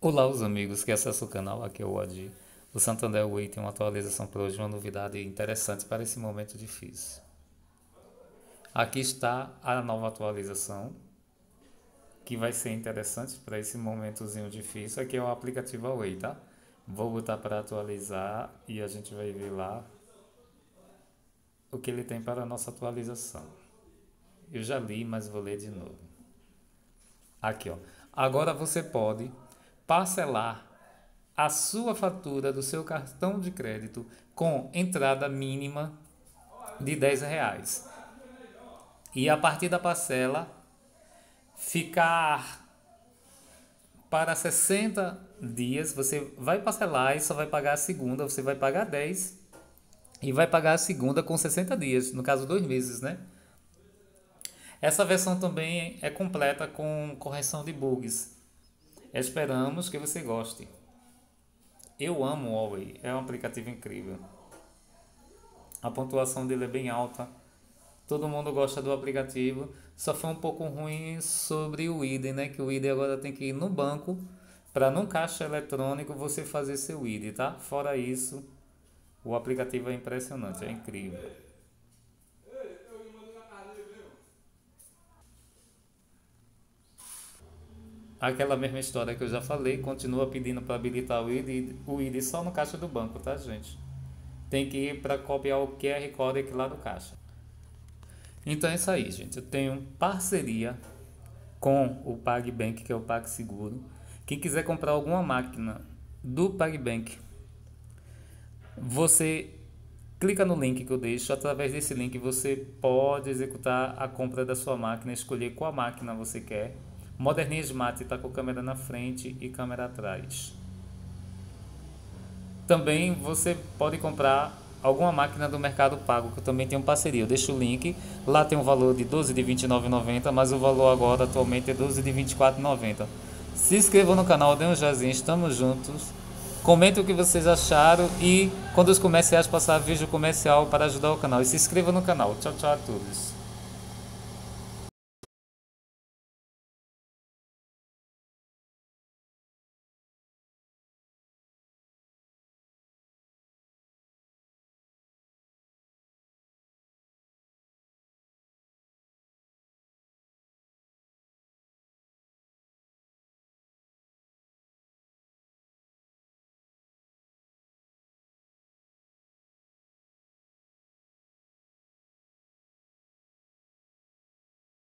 Olá os amigos que acessam o canal, aqui é o Adi. O Santander Way tem uma atualização para hoje, uma novidade interessante para esse momento difícil. Aqui está a nova atualização, que vai ser interessante para esse momentozinho difícil. Aqui é o aplicativo Away, tá? Vou botar para atualizar e a gente vai ver lá o que ele tem para a nossa atualização. Eu já li, mas vou ler de novo. Aqui, ó. Agora você pode parcelar a sua fatura do seu cartão de crédito com entrada mínima de 10 reais. E a partir da parcela ficar para 60 dias, você vai parcelar e só vai pagar a segunda, você vai pagar 10 e vai pagar a segunda com 60 dias, no caso dois meses, né? Essa versão também é completa com correção de bugs. Esperamos que você goste. Eu amo o Huawei, é um aplicativo incrível. A pontuação dele é bem alta. Todo mundo gosta do aplicativo. Só foi um pouco ruim sobre o ID, né? Que o ID agora tem que ir no banco para no caixa eletrônico você fazer seu ID, tá? Fora isso, o aplicativo é impressionante, é incrível. aquela mesma história que eu já falei, continua pedindo para habilitar o ID, o ID só no caixa do banco, tá, gente? Tem que ir para copiar o QR Code aqui lá do caixa. Então é isso aí, gente. Eu tenho parceria com o PagBank, que é o PagSeguro. Quem quiser comprar alguma máquina do PagBank, você clica no link que eu deixo. Através desse link você pode executar a compra da sua máquina, escolher qual máquina você quer Moderninha Smart está com câmera na frente e câmera atrás. Também você pode comprar alguma máquina do Mercado Pago, que eu também tenho parceria. Eu deixo o link. Lá tem um valor de 12 de 29,90, mas o valor agora atualmente é 12 de 24,90. Se inscreva no canal, dê um joinha, estamos juntos. Comente o que vocês acharam e quando os comerciais passar vídeo comercial para ajudar o canal. E se inscreva no canal. Tchau, tchau a todos.